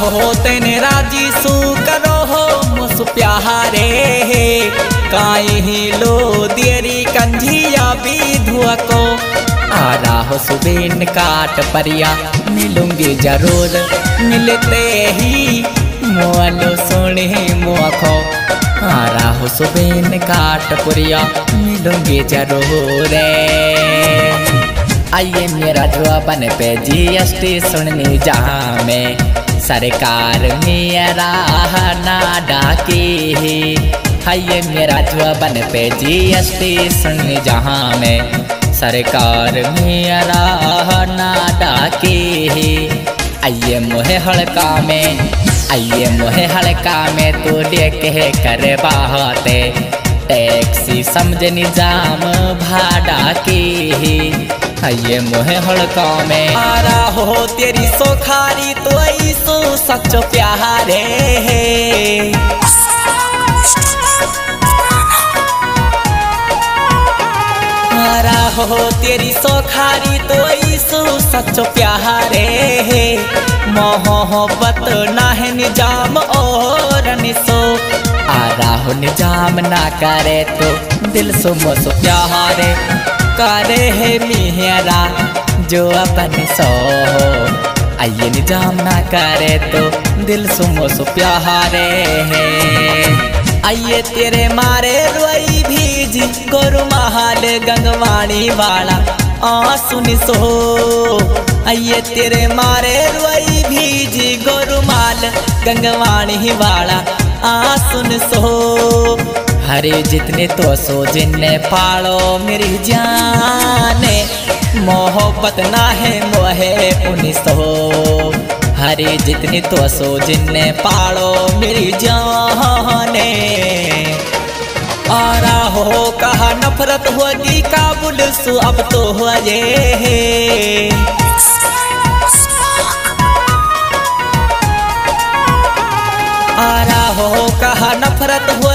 हो तेने राज़ी सू करो हो मुस प्यारे काई लो देरी कंझिया विधुआ को। आ रहा हो सुबेन काट परिया, मिलूँगी ज़रूर। मिलते ही मोलो सोने मोखो आ रहा हो सुबेन काट पुरिया, मिलूँगी ज़रूर। आइए मेरा जवाबन पे जीएसटी सुननी जहाँ में। सरकार मेरा ना डाकी आइए मेरा जवाबन पे जी जीएसटी सुननी जहाँ में। सरकार मेरा ना डाकी आइए मोहे हड़का में, आइए मोहे हड़का में तू देखे कर बाहते टैक्सी समझ निज़ाम भाड़ा की आइए मोहे हड़का में आ रहा हो तेरी सोखारी तो ऐसो सच्चो प्यारे। मारा हो तेरी सोखारी तो ऐसो सच्चो प्यारे। मोहब्बत ना है निज़ाम और निसो। आ रहा निज़ाम ना करे तो दिल सुमो सो प्यारे। करे है मेरा जो अपन सो आइए निज़ाम ना करे तो दिल सुमो मोसो प्यारे है। आइए तेरे मारे रोई भीजी गोरु महाल गंगवाणी वाला आ सुन सो आइए तेरे मारे रोई भीजी गोरु माल गंगवाणी वाला आ सुन सो हरे जितने तो सो जिन्ने पाड़ो मेरी जाने। मोहब्बत ना है मोहे उन्नीस हो हरे जितने तो सो जिन्ने पाड़ो मेरी जाने। आ रहा हो कहा नफरत होगी, काबुल सु अब तो हो ये आ रहा हो कहा नफरत सु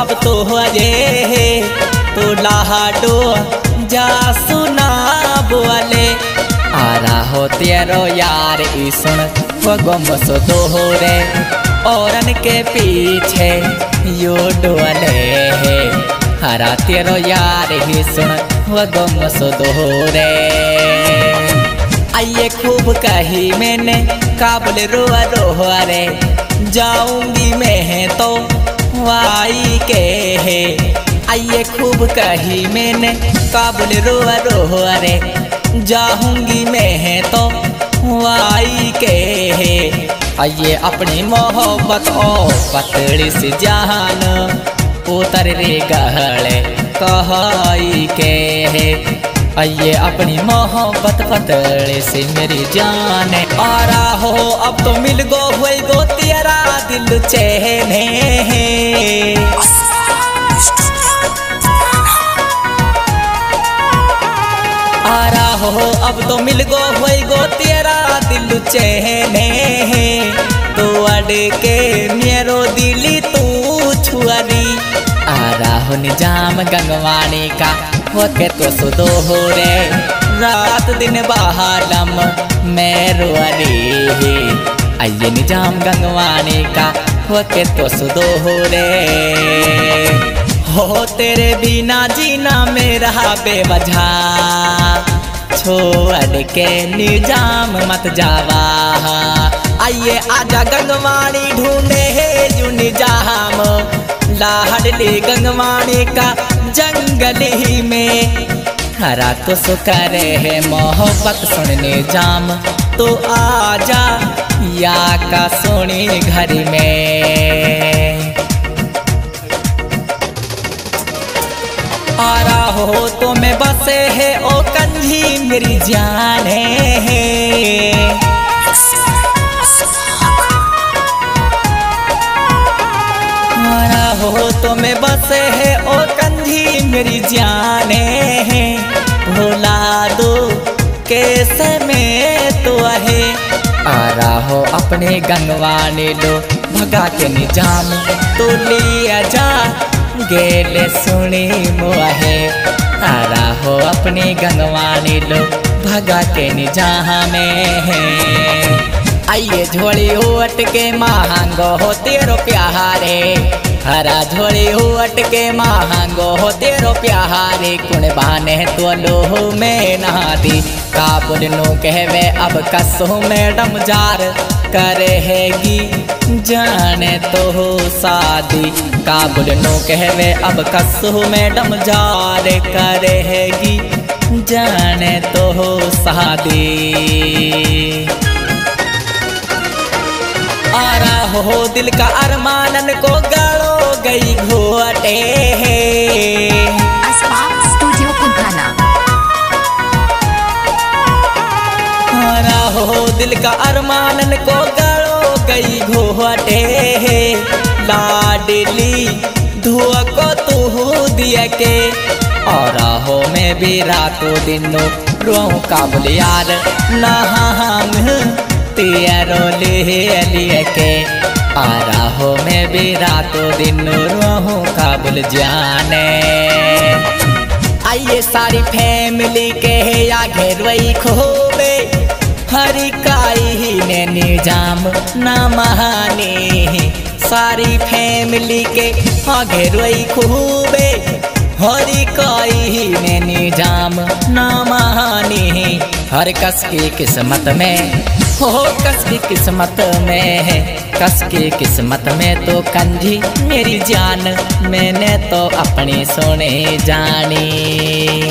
अब तो हो ये तो लाडो जा सुना बोले आ रहा हो तेरो यार सुन गम सो दोहरे औरन के पीछे यो डोले है। हरा तेरो यार ही सुन वो गम सो दोहरे आइए खूब कही मैंने, काबुल रोआ रोआ रे। जाऊँगी मैं तो वाई के है। आइए खूब कही मैंने, काबुल रोआ रे जाऊँगी मैं तो वाई के है। आइए अपनी मोहब्बत ओ पतली सी जान उतर रे गहले कहाई के है। आइए अपनी मोहब्बत पतले से मेरी जान आ रहा हो, अब तो मिल गो, हुई गो, तेरा दिल चेहने आ रहा हो, अब तो मिल गो, हुई गो, तेरा दिल चेहने तो अड़ के मेरो दिली तू छुअरी आ रहा हो निज़ाम गंगवाणी का। वके तो सुदो हो रे रात दिन बहालम, मैं रुअरी आइए निज़ाम गंगवाणी का वके तो सुदो हो रे हो तेरे बिना जीना मेरा बेवजह। छोड़ के निज़ाम मत जावा। आइए आजा गंगवाणी ढूंढे है यू निज़ाम लाहड़ली गंगवाणी का जंगल ही में। हरा तो सुकरे है, मोहब्बत सुनने जाम। तो आजा, या का सोनी घर में। आ रहा हो तो मैं बसे है, ओ कंधी मेरी जाने है। हो तो मैं बसे मेरी जाने है। भोला दो, कैसे में तो है आ रहा हो अपने गंगवाने लो, भगा के निज़ाम तो लिया जा। गेले सुनी मुहे आ रहा हो अपने गंगवाने लो, भगा के निज़ाम में है। आइए झोली उट के महंगो हो तेरो प्यारे हरा झोली उट के महंगो हो तेरो प्यारे कुण बाने तो लोह में नहादी काबुल नो कहवे अब कसो मैडम जार करेगी जाने तो हो शादी काबुल नो कहवे अब कसो मैडम जार करेगी जाने तो हो शादी आ रहा हो दिल का अरमानन को गाड़ो गई घोटे हो दिल का अरमानन को गाड़ो गई घोटे लाडली धुआ को तू दिया के। और हो में भी रातों दिनों रो काबुल यार नहांग लिए के आरा हो में भी रातों दिन रहूँ काबुल जाने आइए सारी फैमिली के आगे रोई खोबे हरी काई ही ने निज़ाम न महानी सारी फैमिली के आगे रोई खूबे हरी काई ने निज़ाम न महानी हर कस की किस्मत में हो कस की किस्मत में है। कस की किस्मत में तो कंजी मेरी जान मैंने तो अपनी सोने जानी।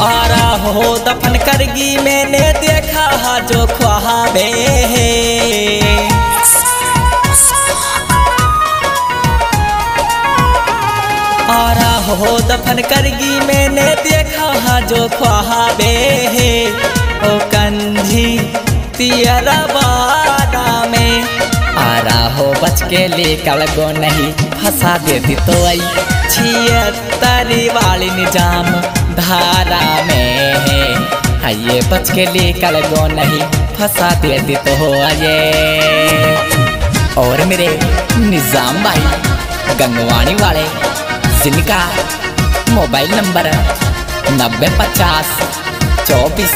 और हो, दफन करगी मैंने, देखा जो ख्वाबे और हो, दफन करगी मैंने, देखा जो ख्वाबे ओ कंजी तियरा बादा में। आरा हो बच के लेकर गो नहीं, फंसा देती तो आई। छियतरी वाली निज़ाम धारा में है। आइए बच के लेकर गो नहीं, फंसा देती तो हो आइए। और मेरे निज़ाम भाई गंगवाणी वाले, जिनका मोबाइल नंबर नब्बे पचास, चौबीस,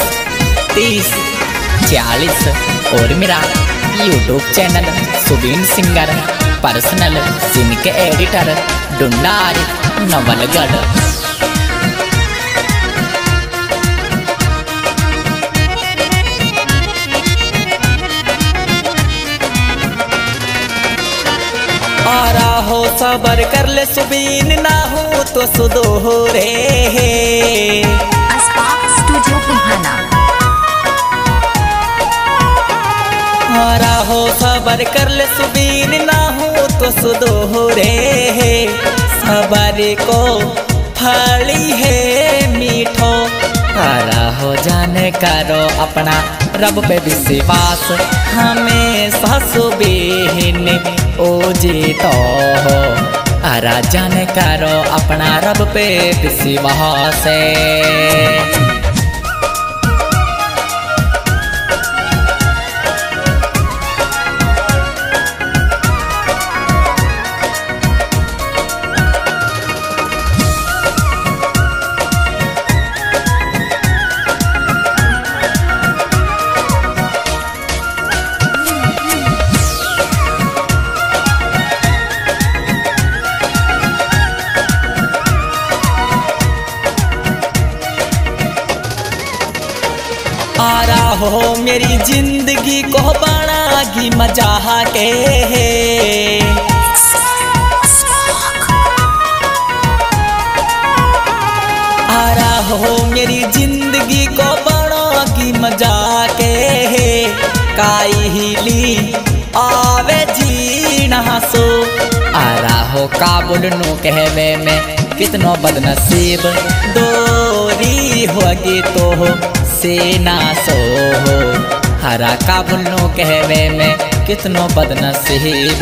तीस चालीस और मेरा YouTube channel Subeen singer personal जिनके एडिटर डुंडार नवलगढ़। और हो सबर कर ले सुबीन ना हो तो सुदो हो। रे हरा हो सबर कर ले सुबीन ना हो तो सुदो हो। रे सबर को फली है मीठो। हरा हो जाने करो अपना रब पे विश्वास। हमें ससुबीन ओ जीतो हो। हरा जाने करो अपना रब पे विश्वास। आ हो, मेरी ज़िंदगी को बनागी मज़ा के आ रहा हो, मेरी ज़िंदगी को बनागी मज़ा के काई हिली आवे जीना सो आ रहा हो, काबुल नो कहवे में कितनो बदनसीब। दोरी होगी तो हो सेना सो हो। हरा काबुल कहवे में कितनो बदनसीब।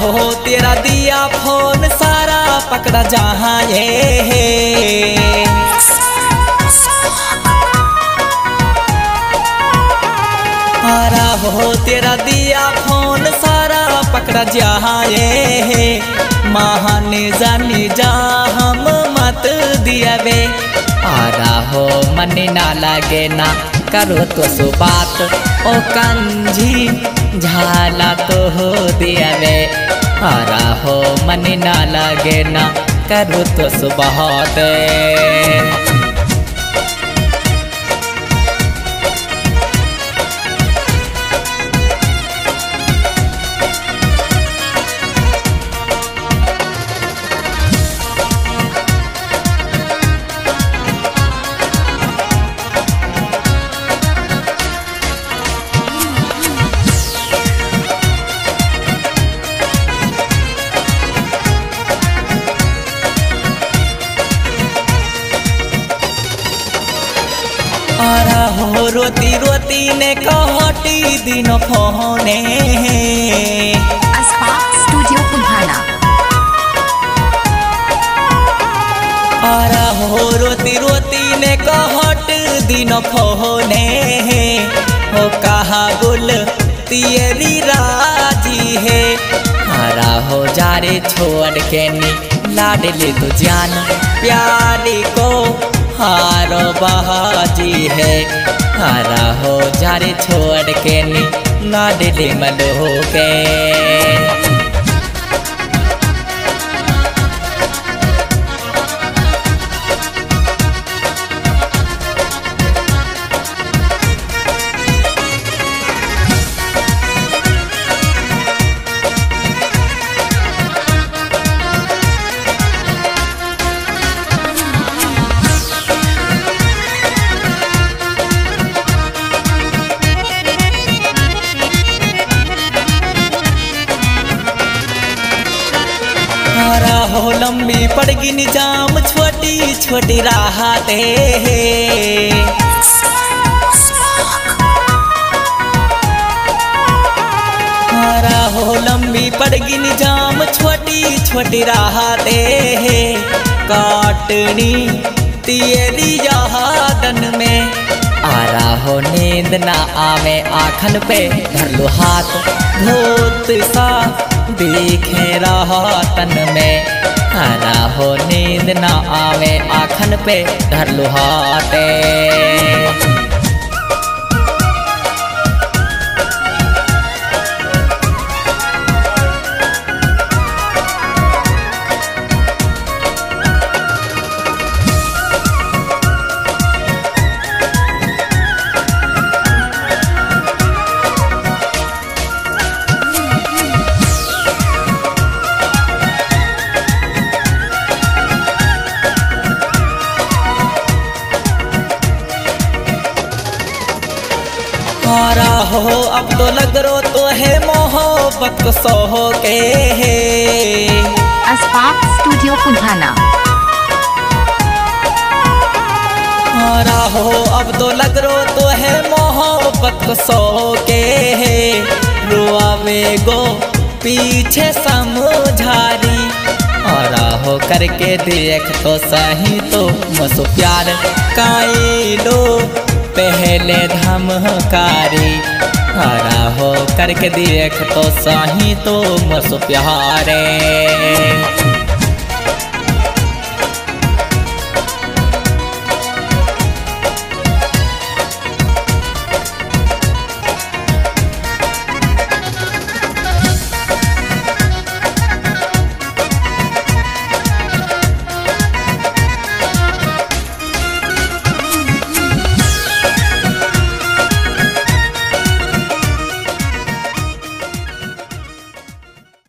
है, तेरा दिया फ़ोन सारा पकड़ा जहाँ ये आरा हो, तेरा दिया फ़ोन सारा पकड़ा जहाँ ये महाने जानी जा, हम मत दिया बे आरा हो, मन ना लगे ना। करो तो सो बात। ओ कंजी झाला तो हो दिया वे आरा हो मन ना लगे ना करो तो सुबह बहुत। रोती रोती ने कहटी दिन फोने Aspark Studio हो रोती रोती ने कहट दिन फोने हो कहा गुल तियरी राज़ी है। आरा हो जारे छोड़ के नी लाडले तो जान। प्यारे को हारो बहाजी है। हारा हो जारे छोड़ के नी लाडले हो के। हरा हो लंबी पड़गी निज़ाम, छोटी छोटी राहते लंबी पड़गी निज़ाम, छोटी छोटी राहते काटनी तियरी यादन में। आरा हो नींद ना आवे आखन पे, धर लो हाथ भूत सा दिखे रहा तन में। आरा हो नींद ना आवे आखन पे धर लो अब तो लग रो तो है मोहब्बत सो के Aspark Studio Punhana. हरा हो अब तो लग रो तो है मोहब्बत सो के रुआवे गो पीछे समझारी। हरा हो करके देख तो सही तो मसो प्यार काई लो। पहले धमकारी हरा हो करके देख तो सही तो मस प्यारे